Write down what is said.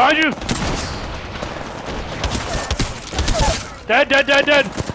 Behind you! Dead, dead, dead, dead! Dead!